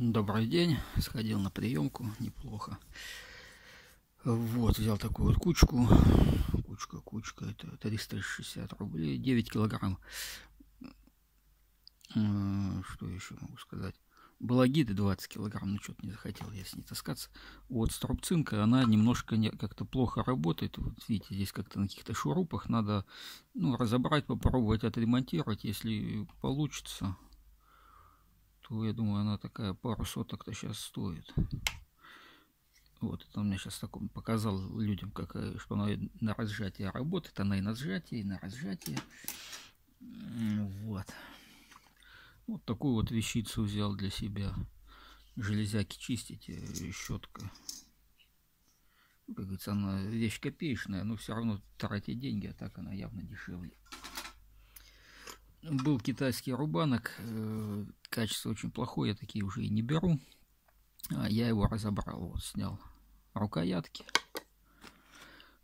Добрый день. Сходил на приемку. Неплохо. Вот, взял такую вот кучку. Кучка, кучка. Это 360 рублей. 9 килограмм. Э, что еще могу сказать? Балагиды 20 килограмм, ну что-то не захотел я с ней таскаться. Вот струбцинка, она немножко не, как-то плохо работает. Вот видите, здесь как-то на каких-то шурупах надо ну, разобрать, попробовать отремонтировать, если получится то я думаю, она такая пару соток-то сейчас стоит. Вот, это у меня сейчас таком показал людям, как, э, что она на разжатие работает. Она и на сжатие, и на разжатие. Вот. Вот такую вот вещицу взял для себя. Железяки чистить, э, щетка. Как говорится, она вещь копеечная, но все равно тратить деньги, а так она явно дешевле. Был китайский рубанок, э, качество очень плохое, я такие уже и не беру. А я его разобрал, вот снял рукоятки.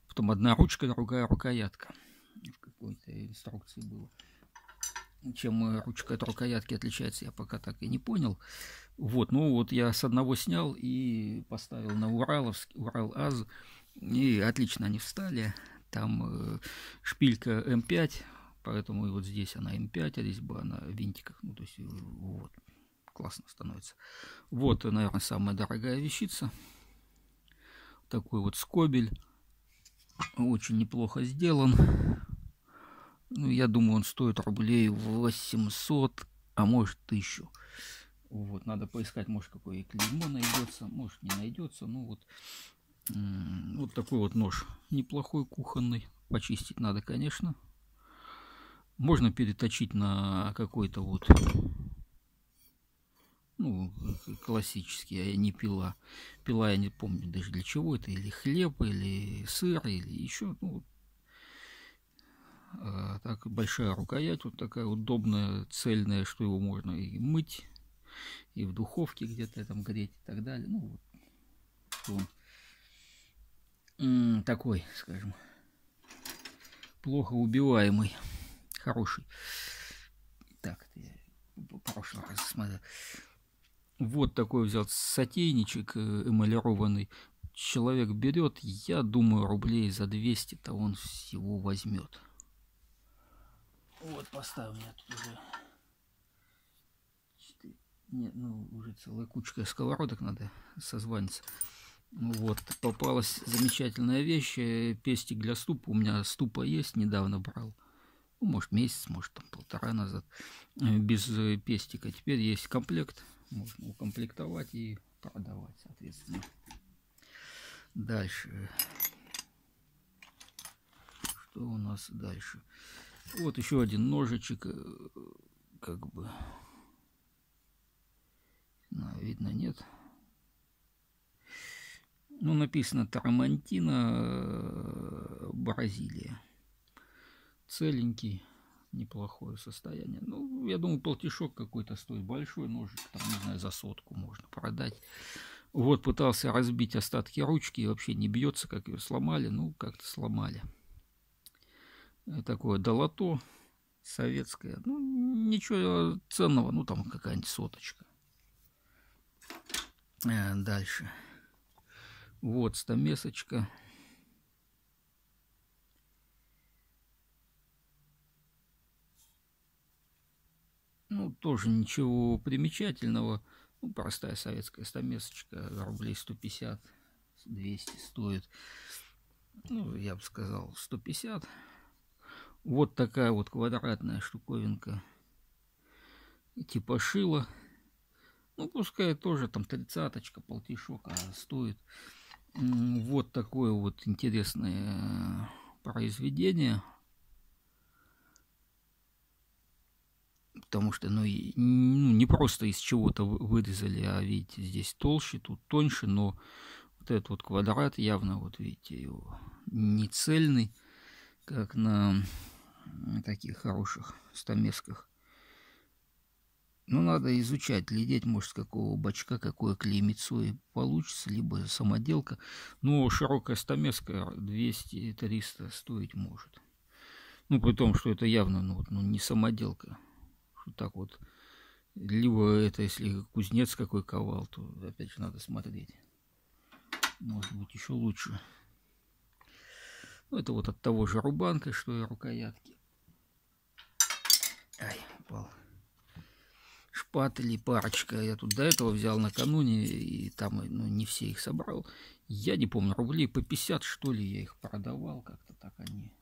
Потом одна ручка, другая рукоятка. В какой-то инструкции было. Чем ручка от рукоятки отличается, я пока так и не понял. Вот, ну вот я с одного снял и поставил на Ураловский, Урал АЗ. И отлично они встали. Там э, шпилька М5 Поэтому и вот здесь она М5, а здесь она в винтиках. Ну, то есть, вот, классно становится. Вот, наверное, самая дорогая вещица. Такой вот скобель. Очень неплохо сделан. Ну, я думаю, он стоит рублей 800, а может 1000. Вот, надо поискать, может, какое клеймо найдется, может, не найдется. Ну, вот, вот такой вот нож. Неплохой, кухонный. Почистить надо, конечно. Можно переточить на какой-то вот, ну, классический, а не пила. Пила, я не помню даже для чего это, или хлеб, или сыр, или еще, ну, а, так, большая рукоять, вот такая удобная, цельная, что его можно и мыть, и в духовке где-то там греть и так далее. Ну, вот он такой, скажем, плохо убиваемый хороший. Так, я прошлый раз смотрел. Вот такой взял сотейничек э, эмалированный. Человек берет, я думаю, рублей за 200-то он всего возьмет. Вот поставил меня тут уже. Нет, ну уже целая кучка сковородок надо созваниться. Вот, попалась замечательная вещь, э, пестик для ступа. У меня ступа есть, недавно брал ну, может месяц, может там полтора назад, э, без э, пестика. Теперь есть комплект, можно укомплектовать и продавать, соответственно. Дальше. Что у нас дальше? Вот еще один ножичек, э, как бы, no, видно, нет. Ну, написано Тарамантина, Бразилия целенький, неплохое состояние. Ну, я думаю, полтишок какой-то стоит большой ножик, там, не знаю, за сотку можно продать. Вот, пытался разбить остатки ручки, и вообще не бьется, как ее сломали, ну, как-то сломали. Э, такое долото советское, ну, ничего ценного, ну, там какая-нибудь соточка. Э, дальше. Вот, стамесочка. Ну, тоже ничего примечательного. Ну, простая советская стамесочка, рублей 150, 200 стоит. Ну, я бы сказал, 150. Вот такая вот квадратная штуковинка. Типа шила. Ну, пускай тоже там тридцаточка, полтишок, стоит. Вот такое вот интересное произведение. Потому что ну, ну, не просто из чего-то вырезали, а видите, здесь толще, тут тоньше, но вот этот вот квадрат явно, вот видите, его не цельный, как на таких хороших стамесках. Ну, надо изучать, глядеть, может, с какого бачка, какое клеймецо и получится, либо самоделка. Но широкая стамеска 200-300 стоить может. Ну, при том, что это явно ну, ну, не самоделка так вот Либо это, если кузнец какой ковал, то опять же надо смотреть. Может быть, еще лучше. Ну, это вот от того же рубанка, что и рукоятки. Ай, упал. Шпатели парочка. Я тут до этого взял накануне, и там ну, не все их собрал. Я не помню, рублей по 50, что ли, я их продавал. Как-то так они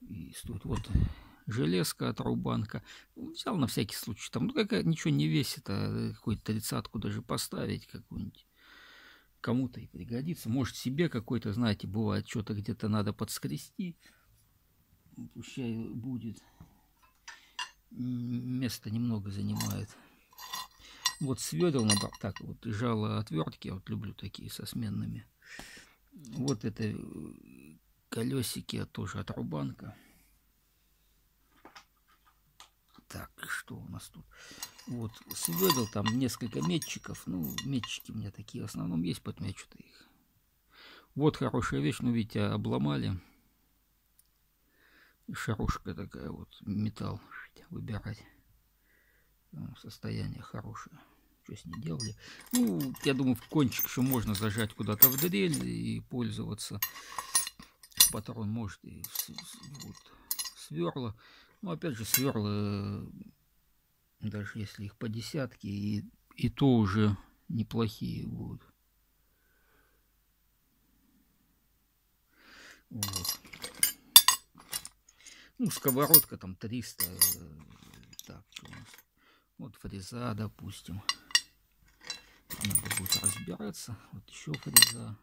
и стоят. Вот железка от рубанка. Ну, взял на всякий случай. Там ну, какая, ничего не весит, а какую-то тридцатку даже поставить какую-нибудь. Кому-то и пригодится. Может себе какой-то, знаете, бывает, что-то где-то надо подскрести. Пущай будет. Место немного занимает. Вот сведел на так вот жало отвертки. Вот люблю такие со сменными. Вот это э, колесики тоже от рубанка. Так, что у нас тут? Вот, сведел там несколько метчиков. Ну, метчики у меня такие в основном есть, что-то их... Вот хорошая вещь, ну, видите, обломали. Шарушка такая вот, металл выбирать. Состояние хорошее. Что с ней делали? Ну, я думаю, в кончик еще можно зажать куда-то в дрель и пользоваться. Патрон может и вот, сверла. Ну, опять же, сверла, даже если их по десятке, и, и то уже неплохие будут. Вот. Ну, сковородка там 300. Э, так? Вот фреза, допустим. Надо будет разбираться. Вот еще фреза.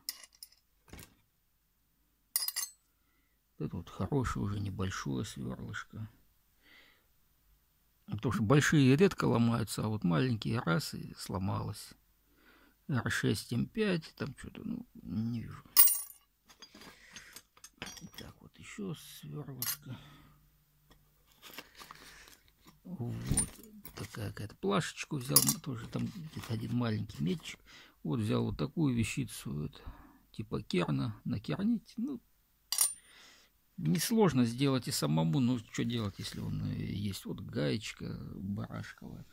Это вот хорошее уже небольшое сверлышко. Потому что большие редко ломаются, а вот маленькие раз и сломалось. R6, M5, там что-то, ну, не вижу. Так, вот еще сверлышко. Вот такая какая-то плашечку взял, тоже там где-то один маленький метчик. Вот взял вот такую вещицу, вот, типа керна, накернить. Ну, несложно сделать и самому, но что делать, если он э, есть. Вот гаечка барашковая.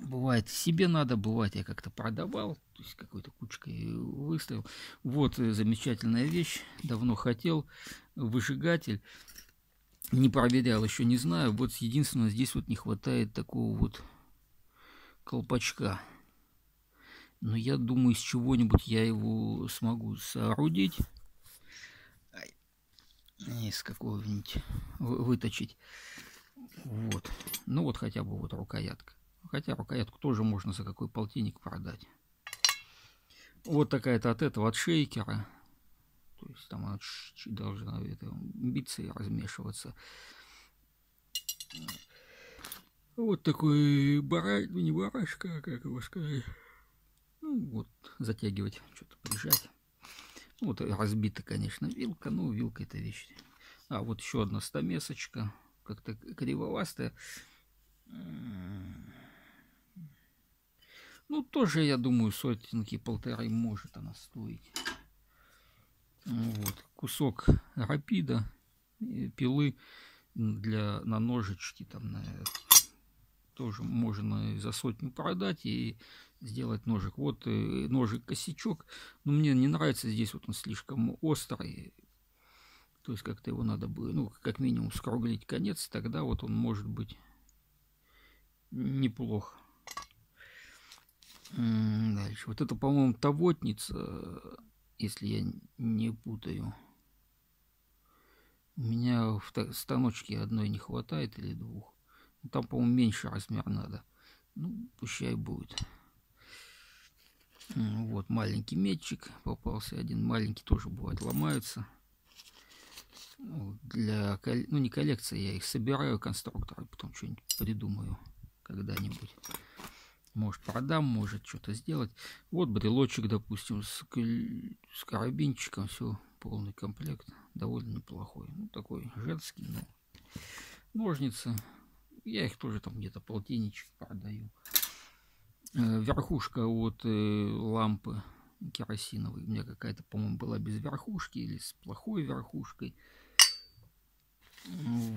Бывает, себе надо, бывает, я как-то продавал, то есть какой-то кучкой выставил. Вот э, замечательная вещь, давно хотел, выжигатель. Не проверял, еще не знаю. Вот единственное, здесь вот не хватает такого вот колпачка. Но я думаю, из чего-нибудь я его смогу соорудить из какого-нибудь выточить. Вот. Ну вот хотя бы вот рукоятка. Хотя рукоятку тоже можно за какой полтинник продать. Вот такая-то от этого, от шейкера. То есть там она должна это, биться и размешиваться. Вот такой бараш, не барашка, как его сказать. Ну вот, затягивать, что-то прижать. Вот разбита, конечно, вилка, но вилка это вещь. А вот еще одна стамесочка, как-то кривовастая. Ну, тоже, я думаю, сотенки полторы может она стоить. Вот, кусок рапида, пилы для, на ножички, там, на, тоже можно за сотню продать и сделать ножик. Вот э, ножик-косячок, но мне не нравится здесь, вот он слишком острый. То есть как-то его надо было, ну, как минимум скруглить конец, тогда вот он может быть неплохо. Дальше. Вот это, по-моему, тавотница, если я не путаю. У меня в станочке одной не хватает или двух. Там, по-моему, меньше размер надо. Ну, пущай будет. Вот маленький метчик попался. Один маленький тоже бывает ломаются. Для, ну не коллекции, я их собираю, конструкторы, потом что-нибудь придумаю когда-нибудь. Может продам, может что-то сделать. Вот брелочек, допустим, с, с карабинчиком, все, полный комплект. Довольно неплохой. Ну, такой женский, но ножницы. Я их тоже там где-то полтинничек продаю. Э, верхушка от э, лампы керосиновой. У меня какая-то, по-моему, была без верхушки или с плохой верхушкой.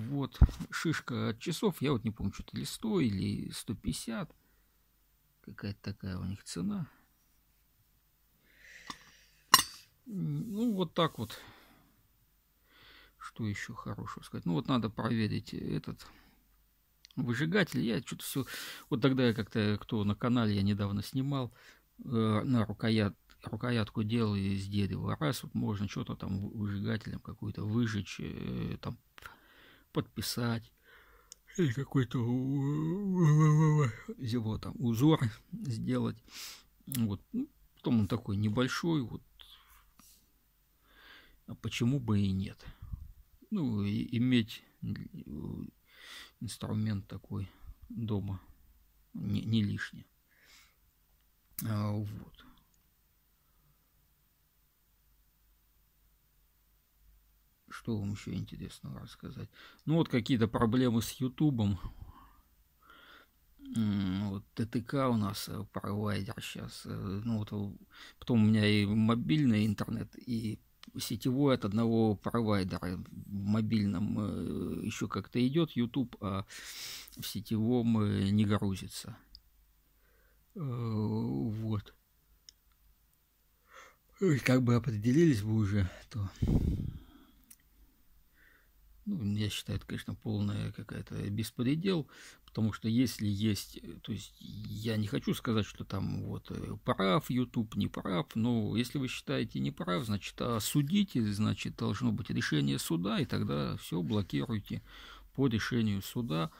Вот, шишка от часов, я вот не помню, что-то или 100, или 150. Какая-то такая у них цена. Ну, вот так вот. Что еще хорошего сказать? Ну, вот надо проверить этот выжигатель. Я что-то все... Вот тогда я как-то, кто на канале, я недавно снимал, э, на рукоят, рукоятку делал из дерева. Раз вот можно что-то там выжигателем какую-то выжечь, э, там подписать. Или какой-то его там узор сделать. Вот. Ну, потом он такой небольшой, вот. А почему бы и нет? Ну, и иметь инструмент такой дома не, не лишний. А, вот. Что вам еще интересного рассказать? Ну вот какие-то проблемы с Ютубом. Вот ТТК у нас э, провайдер сейчас. Э, ну вот потом у меня и мобильный интернет, и сетевой от одного провайдера. В мобильном э, еще как-то идет YouTube, а в сетевом э, не грузится. Э, вот. Как бы определились бы уже, то ну, я считаю, это, конечно, полная какая-то беспредел, потому что если есть, то есть я не хочу сказать, что там вот э, прав YouTube, не прав, но если вы считаете не прав, значит, осудите, значит, должно быть решение суда, и тогда все блокируйте по решению суда.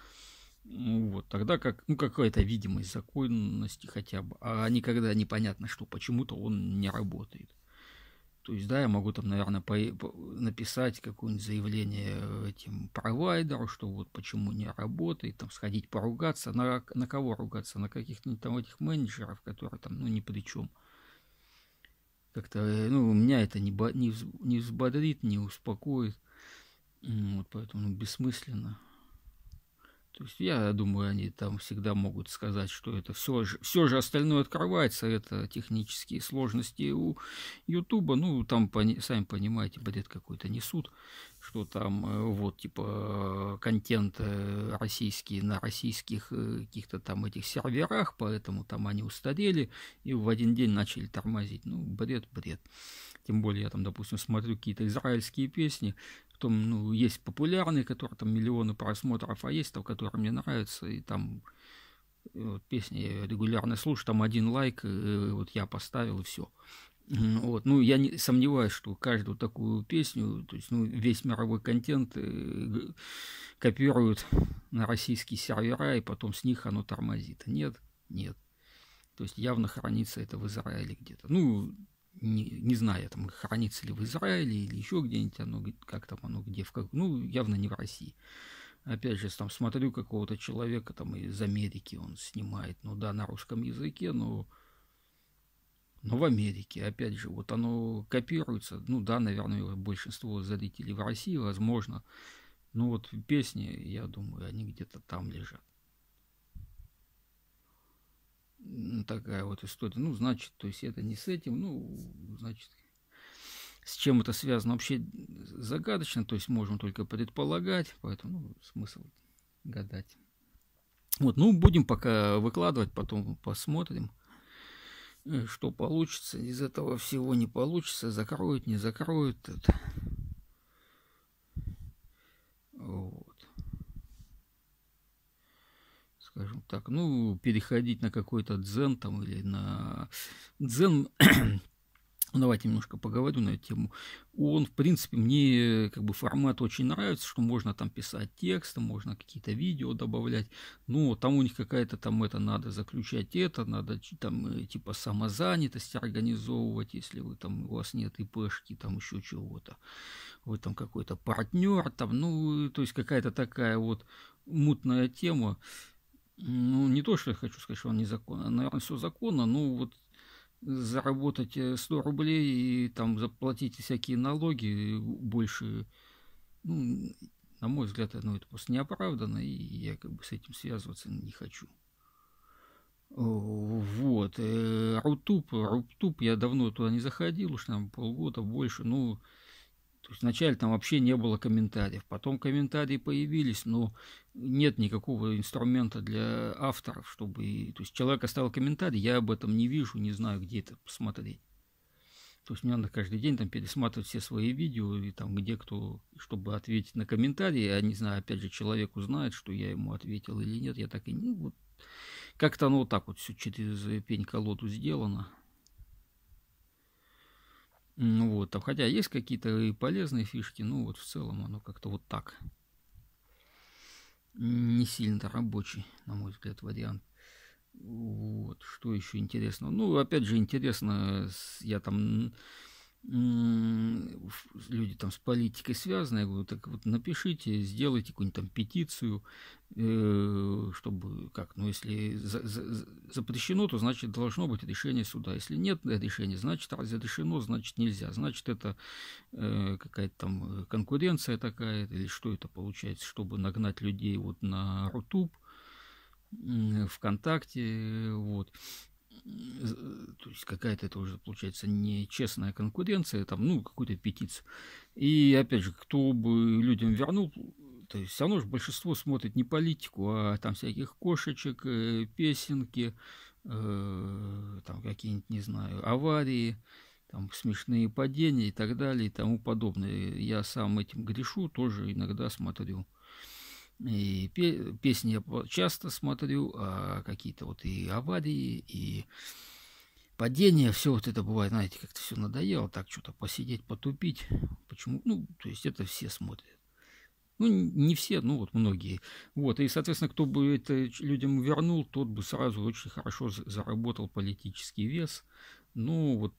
Ну, вот, тогда как, ну, какая-то видимость законности хотя бы, а никогда непонятно, что почему-то он не работает. То есть, да, я могу там, наверное, по, написать какое-нибудь заявление этим провайдеру, что вот почему не работает, там сходить поругаться. На, на кого ругаться? На каких-нибудь там этих менеджеров, которые там, ну, ни при чем. Как-то, э, ну, меня это не, не, не взбодрит, не успокоит. Вот поэтому ну, бессмысленно. То есть я думаю, они там всегда могут сказать, что это все же, все же остальное открывается, это технические сложности у Ютуба, ну, там, сами понимаете, бред какой-то несут, что там, э, вот, типа, контент э, российский на российских э, каких-то там этих серверах, поэтому там они устарели и в один день начали тормозить. Ну, бред, бред. Тем более я там, допустим, смотрю какие-то израильские песни, Потом, ну, есть популярные, которые там миллионы просмотров, а есть там, которые мне нравятся, и там вот, песни я регулярно слушаю, там один лайк, и, вот я поставил, и все. Вот. Ну, я не сомневаюсь, что каждую такую песню, то есть, ну, весь мировой контент э, копируют на российские сервера, и потом с них оно тормозит. Нет, нет. То есть явно хранится это в Израиле где-то. Ну, не, не знаю, там хранится ли в Израиле или еще где-нибудь оно, как там оно, где, в как, ну, явно не в России. Опять же, там смотрю какого-то человека там из Америки, он снимает, ну да, на русском языке, но, но в Америке, опять же, вот оно копируется, ну да, наверное, большинство зрителей в России, возможно, но вот песни, я думаю, они где-то там лежат такая вот история. Ну, значит, то есть это не с этим, ну, значит, с чем это связано вообще загадочно, то есть можем только предполагать, поэтому ну, смысл гадать. Вот, ну, будем пока выкладывать, потом посмотрим, э, что получится. Из этого всего не получится, закроют, не закроют. Это. Скажем так, ну, переходить на какой-то дзен там или на дзен, ну, давайте немножко поговорю на эту тему. Он, в принципе, мне как бы формат очень нравится, что можно там писать текст, можно какие-то видео добавлять, но там у них какая-то там это надо заключать это, надо там э, типа самозанятость организовывать, если вы там у вас нет ИПшки, там еще чего-то, вы там какой-то партнер, там, ну, то есть какая-то такая вот мутная тема. Ну, не то, что я хочу сказать, что он незаконно. Наверное, все законно, но вот заработать 100 э, рублей и там заплатить всякие налоги больше, ну, на мой взгляд, ну, это просто неоправданно, и я как бы с этим связываться не хочу. Вот. Rutube, Rutube, я давно туда не заходил, уж там полгода больше, ну, То есть вначале там вообще не было комментариев, потом комментарии появились, но нет никакого инструмента для авторов, чтобы... То есть человек оставил комментарий, я об этом не вижу, не знаю, где это посмотреть. То есть мне надо каждый день там пересматривать все свои видео, и там где кто, чтобы ответить на комментарии. Я не знаю, опять же, человек узнает, что я ему ответил или нет. Я так и. Ну, вот, как-то оно вот так вот все через пень-колоду сделано. Ну вот, там, хотя есть какие-то и полезные фишки, ну вот в целом оно как-то вот так. Не сильно рабочий, на мой взгляд, вариант. Вот, что еще интересно? Ну, опять же, интересно, я там люди там с политикой связаны, я говорю, так вот напишите, сделайте какую-нибудь там петицию, э, чтобы, как, ну, если за, за, запрещено, то значит должно быть решение суда. Если нет решения, значит разрешено, значит нельзя. Значит это э, какая-то там конкуренция такая, или что это получается, чтобы нагнать людей вот на Рутуб, ВКонтакте, вот то есть какая-то это уже получается нечестная конкуренция, там, ну, какую-то петицию. И опять же, кто бы людям вернул, то есть все равно же большинство смотрит не политику, а там всяких кошечек, э, песенки, э, там какие-нибудь, не знаю, аварии, там смешные падения и так далее и тому подобное. Я сам этим грешу, тоже иногда смотрю. И песни я часто смотрю, а какие-то вот и аварии, и падения, все вот это бывает, знаете, как-то все надоело, так что-то посидеть, потупить. Почему? Ну, то есть это все смотрят. Ну, не все, ну вот многие. Вот, и, соответственно, кто бы это людям вернул, тот бы сразу очень хорошо заработал политический вес. Ну, вот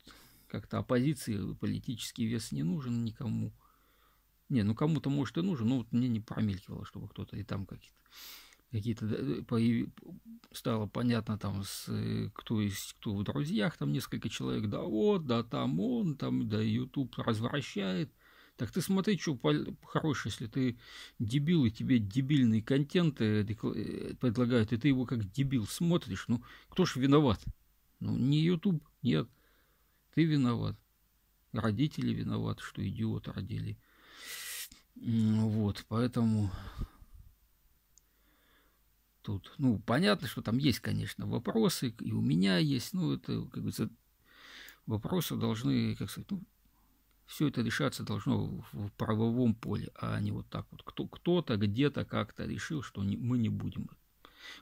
как-то оппозиции политический вес не нужен никому. Не, ну кому-то, может, и нужен, но вот мне не промелькивало, чтобы кто-то и там какие-то какие-то э, появ... стало понятно там с э, кто есть кто в друзьях там несколько человек да вот да там он там да YouTube развращает. Так ты смотри что хорошее если ты дебил и тебе дебильный контент э, предлагают и ты его как дебил смотришь ну кто ж виноват? Ну не YouTube нет. Ты виноват. Родители виноваты что идиоты родили вот, поэтому тут, ну, понятно, что там есть, конечно, вопросы, и у меня есть, ну, это, как говорится, вопросы должны, как сказать, ну, все это решаться должно в правовом поле, а не вот так вот. Кто, кто-то где-то как-то решил, что не, мы не будем.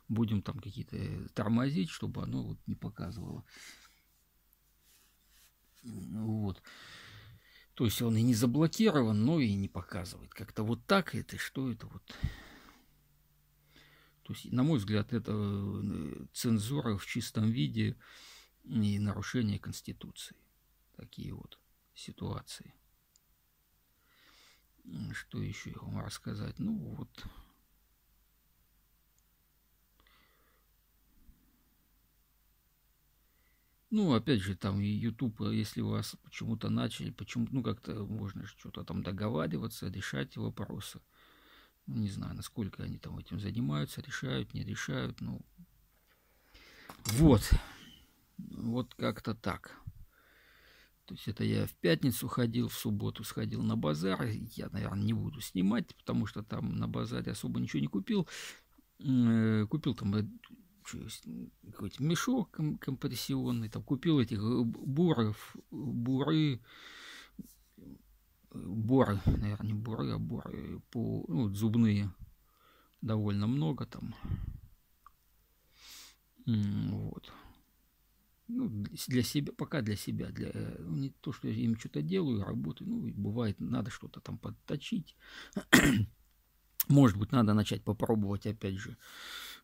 Будем там какие-то тормозить, чтобы оно вот не показывало. Вот. То есть он и не заблокирован, но и не показывает. Как-то вот так это, что это вот. То есть, на мой взгляд, это э, цензура в чистом виде и нарушение Конституции. Такие вот ситуации. Что еще вам рассказать? Ну вот. Ну, опять же, там и YouTube, э, если у вас почему-то начали, почему, ну, как-то можно что-то там договариваться, решать вопросы. Ну, не знаю, насколько они там этим занимаются, решают, не решают, ну. Вот. Вот как-то так. То есть это я в пятницу ходил, в субботу сходил на базар. Я, наверное, не буду снимать, потому что там на базаре особо ничего не купил. Э, купил там э, какой-то мешок компрессионный, там купил этих э, буров, буры, боры, наверное, не буры, а боры, по, ну, зубные, довольно много там. Вот. Ну, для себя, пока для себя, для, ну, не то, что я им что-то делаю, работаю, ну, бывает, надо что-то там подточить. Может быть, надо начать попробовать, опять же,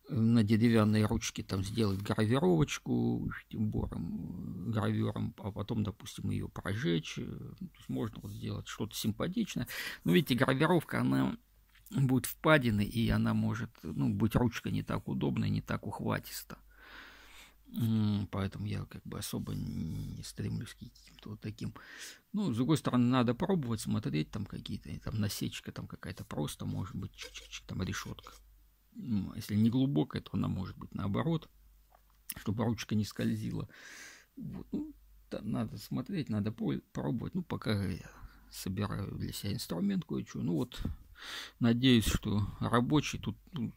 на деревянной ручке там сделать гравировочку буром, гравером, а потом, допустим, ее прожечь. Э, то есть можно вот сделать что-то симпатичное. Но видите, гравировка, она будет впадины, и она может, ну, быть ручка не так удобная, не так ухватиста. Поэтому я как бы особо не стремлюсь к каким-то вот таким. Ну, с другой стороны, надо пробовать, смотреть там какие-то, там насечка там какая-то просто, может быть, чик-чик-чик, там решетка. Если не глубокая, то она может быть наоборот, чтобы ручка не скользила. Вот, ну, надо смотреть, надо пробовать. Ну, пока я собираю для себя инструмент кое-что. Ну вот, надеюсь, что рабочий тут ну,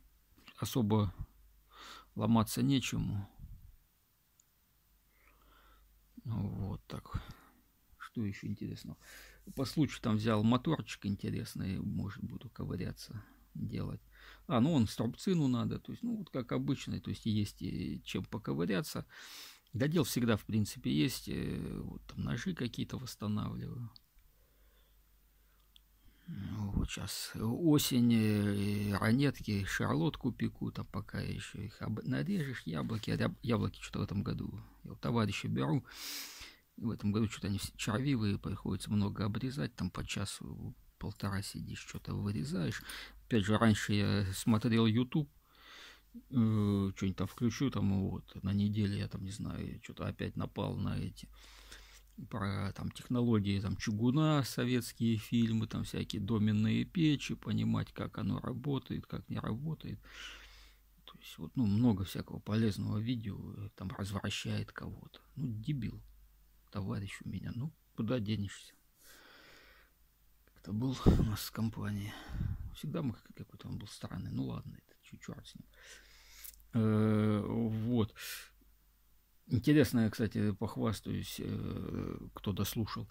особо ломаться нечему. Ну, вот так. Что еще интересного? По случаю там взял моторчик интересный, может буду ковыряться, делать. А, ну он струбцину надо, то есть, ну вот как обычно, то есть есть чем поковыряться. Додел всегда, в принципе, есть. Э, вот там ножи какие-то восстанавливаю. Ну, вот сейчас осень, э, ранетки, шарлотку пеку, там пока еще их об... нарежешь, яблоки, яблоки что-то в этом году, я у товарища беру, в этом году что-то они все червивые, приходится много обрезать, там по часу полтора сидишь, что-то вырезаешь. Опять же, раньше я смотрел YouTube, э, что-нибудь там включу, там вот, на неделе я там, не знаю, что-то опять напал на эти про там технологии там чугуна, советские фильмы, там всякие доменные печи, понимать, как оно работает, как не работает. То есть вот, ну, много всякого полезного видео, э, там развращает кого-то. Ну, дебил, товарищ у меня, ну, куда денешься? Как-то был у нас в компании. Всегда мы какой-то он был странный. Ну ладно, это чуть черт с ним. Э, вот. Интересно, кстати, похвастаюсь, э, кто дослушал.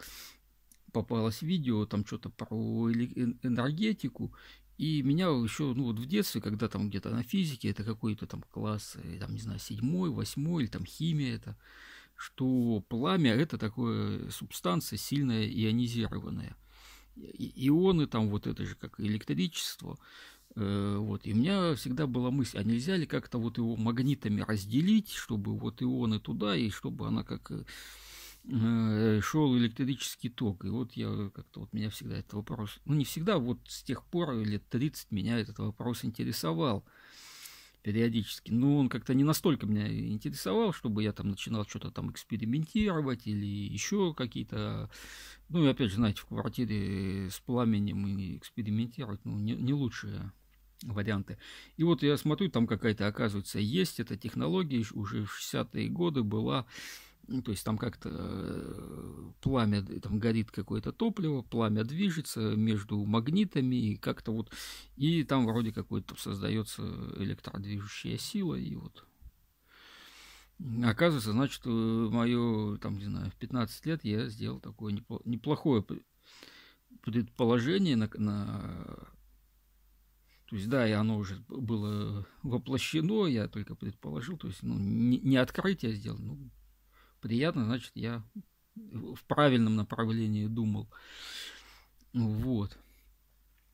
Попалось видео, там что-то про энергетику, и меня еще, ну вот в детстве, когда там где-то на физике, это какой-то там класс, э, там, не знаю, седьмой, восьмой, или там химия это, что пламя это такое субстанция сильная ионизированная. Ионы там вот это же как электричество, Э, вот. И у меня всегда была мысль, а нельзя ли как-то вот его магнитами разделить, чтобы вот ионы туда, и чтобы она как э, шел электрический ток. И вот я как-то вот меня всегда этот вопрос, ну не всегда, вот с тех пор лет 30 меня этот вопрос интересовал периодически. Но он как-то не настолько меня интересовал, чтобы я там начинал что-то там экспериментировать или еще какие-то... Ну и опять же, знаете, в квартире с пламенем и экспериментировать, ну, не, не лучшее варианты. И вот я смотрю, там какая-то, оказывается, есть эта технология, уже в 60-е годы была, ну, то есть там как-то э, пламя, там горит какое-то топливо, пламя движется между магнитами, и как-то вот, и там вроде какой-то создается электродвижущая сила, и вот. Оказывается, значит, э, мое, там, не знаю, в 15 лет я сделал такое неплохое предположение на, на то есть, да, и оно уже было воплощено, я только предположил, то есть, ну, не, не открытие сделал, ну, приятно, значит, я в правильном направлении думал. Вот.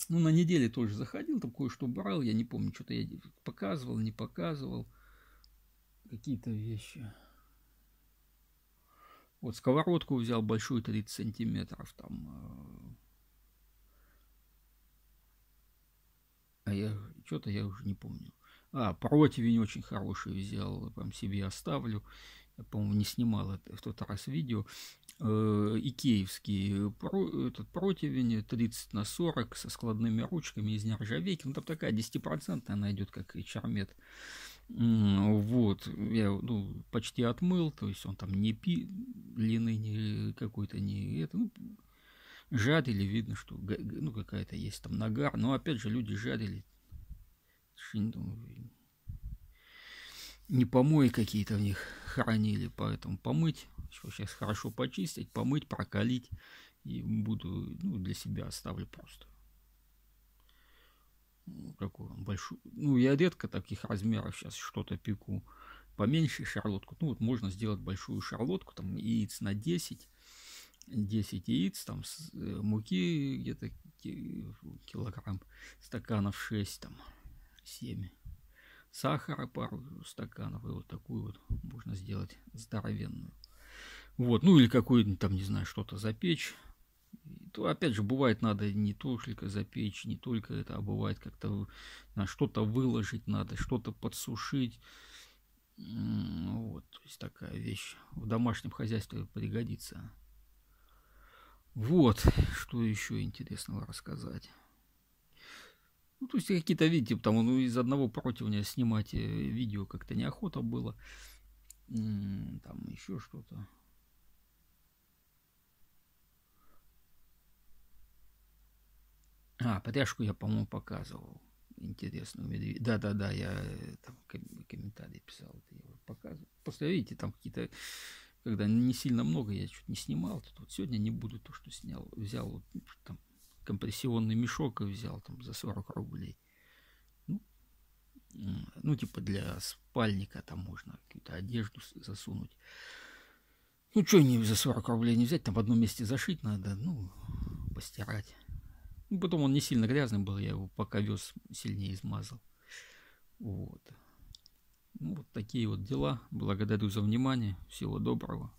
Ну, на неделе тоже заходил, там кое-что брал, я не помню, что-то я показывал, не показывал. Какие-то вещи. Вот сковородку взял большую 30 сантиметров, там э, А я что-то я уже не помню. А, противень очень хороший взял, прям себе оставлю. По-моему, не снимал это в тот раз видео. Э, икеевский про, этот противень 30 на 40 со складными ручками из нержавейки. Ну, там такая 10% она идет, как и чармет. Вот, я ну, почти отмыл, то есть он там не пиленый, не какой-то, не это, ну, жарили, видно, что ну, какая-то есть там нагар, но опять же люди жарили. Не помои какие-то в них хранили, поэтому помыть, сейчас хорошо почистить, помыть, прокалить, и буду, ну, для себя оставлю просто. Ну, какую большую, ну, я редко таких размеров сейчас что-то пеку, поменьше шарлотку, ну, вот можно сделать большую шарлотку, там, яиц на 10, 10 яиц, там с, э, муки где-то килограмм, стаканов 6, там 7, сахара пару стаканов, и вот такую вот можно сделать здоровенную. Вот, ну или какую-нибудь там, не знаю, что-то запечь. То, опять же, бывает, надо не только запечь, не только это, а бывает как-то что-то выложить надо, что-то подсушить. Вот, то есть такая вещь в домашнем хозяйстве пригодится. Вот, что еще интересного рассказать. Ну, то есть какие-то, видите, там ну, из одного противня снимать э, видео как-то неохота было. Там еще что-то. А, пряжку я, по-моему, показывал. Интересную медведь. Да-да-да, я э, там комментарий писал, я показывал. Просто видите, там какие-то, когда не сильно много, я чуть не снимал. Тут вот сегодня не буду то, что снял. Взял вот там компрессионный мешок и взял там за 40 рублей. Ну, ну типа для спальника там можно какую-то одежду засунуть. Ну, что не за 40 рублей не взять, там в одном месте зашить надо, ну, постирать. Ну, потом он не сильно грязный был, я его пока вез сильнее измазал. Вот. Ну, вот такие вот дела. Благодарю за внимание. Всего доброго.